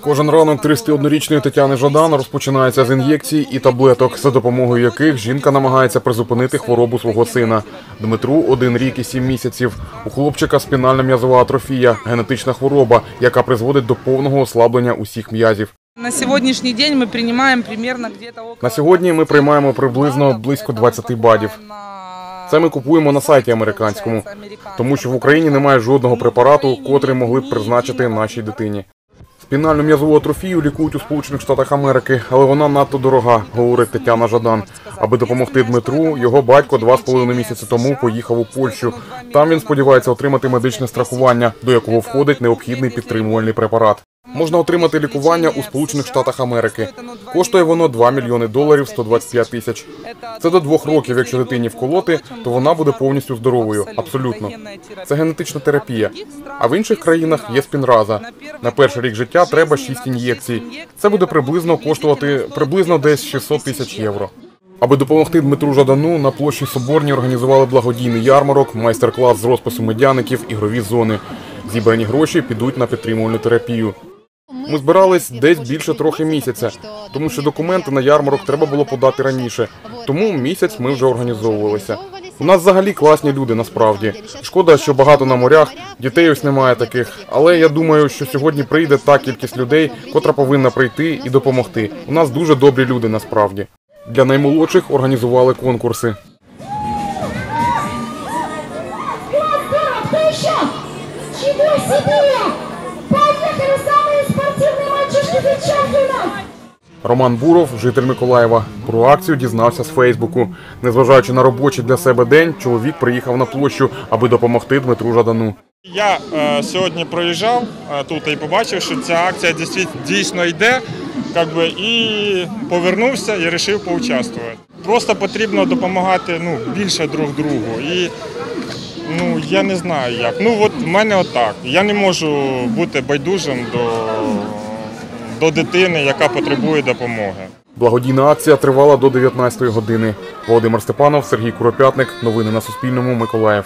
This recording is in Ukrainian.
Кожен ранок 31-річної Тетяни Жадан розпочинається з ін'єкцій і таблеток, за допомогою яких жінка намагається призупинити хворобу свого сина. Дмитру один рік і сім місяців. У хлопчика спінальна м'язова атрофія, генетична хвороба, яка призводить до повного ослаблення усіх м'язів. На сегодняшний день мы принимаем примерно. На сьогодні ми приймаємо приблизно близько 20 бадів. Це ми купуємо на сайті американському, тому що в Україні немає жодного препарату, котрий могли б призначити нашій дитині. Спінальну м'язову атрофію лікують у Сполучених Штатах Америки, але вона надто дорога, говорить Тетяна Жадан. Аби допомогти Дмитру, його батько два з половиною місяці тому поїхав у Польщу. Там він сподівається отримати медичне страхування, до якого входить необхідний підтримувальний препарат. Можна отримати лікування у Сполучених Штатах Америки. Коштує воно 2 мільйони доларів 125 тисяч. Це до двох років, якщо дитині вколоти, то вона буде повністю здоровою. Абсолютно. Це генетична терапія. А в інших країнах є спінраза. На перший рік життя треба 6 ін'єкцій. Це буде приблизно коштувати приблизно десь 600 тисяч євро. Аби допомогти Дмитру Жадану, на площі Соборній організували благодійний ярмарок, майстер-клас з розпису медяників, ігрові зони. Зібрані гроші підуть на підтримувальну терапію. Ми збирались десь більше трохи місяця, тому що документи на ярмарок треба було подати раніше. Тому місяць ми вже організовувалися. У нас взагалі класні люди насправді. Шкода, що багато на морях, дітей ось немає таких. Але я думаю, що сьогодні прийде та кількість людей, котра повинна прийти і допомогти. У нас дуже добрі люди насправді. Для наймолодших організували конкурси. Кто Роман Буров, житель Миколаєва, про акцію дізнався з Фейсбуку. Незважаючи на робочий для себе день, чоловік приїхав на площу, аби допомогти Дмитру Жадану. Я е, сьогодні проїжджав е, тут і побачив, що ця акція дійсно- йде, би, і повернувся і вирішив поучаствувати. Просто потрібно допомагати ну, більше друг другу. І ну, я не знаю як. Ну от в мене отак. Я не можу бути байдужим до, до дитини, яка потребує допомоги. Благодійна акція тривала до 19 години. Володимир Степанов, Сергій Куропятник. Новини на Суспільному. Миколаїв.